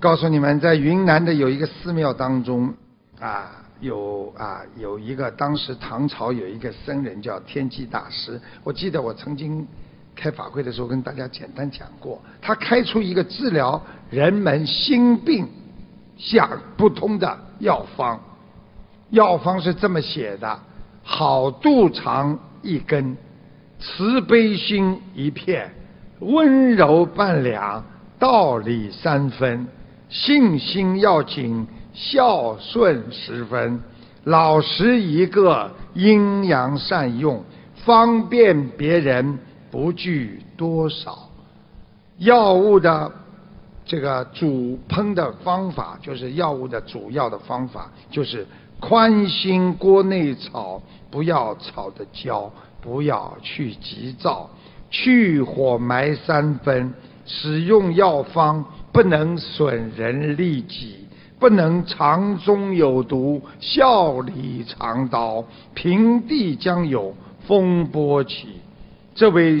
告诉你们，在云南的有一个寺庙当中，啊，有啊有一个当时唐朝有一个僧人叫天济大师，我记得我曾经开法会的时候跟大家简单讲过，他开出一个治疗人们心病想不通的药方，药方是这么写的：好肚肠一根，慈悲心一片，温柔半两，道理三分。信心要紧，孝顺十分，老实一个，阴阳善用，方便别人，不惧多少。药物的这个煮烹的方法，就是药物的主要的方法，就是宽心锅内炒，不要炒的焦，不要去急躁，去火埋三分，使用药方。不能损人利己，不能肠中有毒，笑里藏刀，平地将有风波起。这位。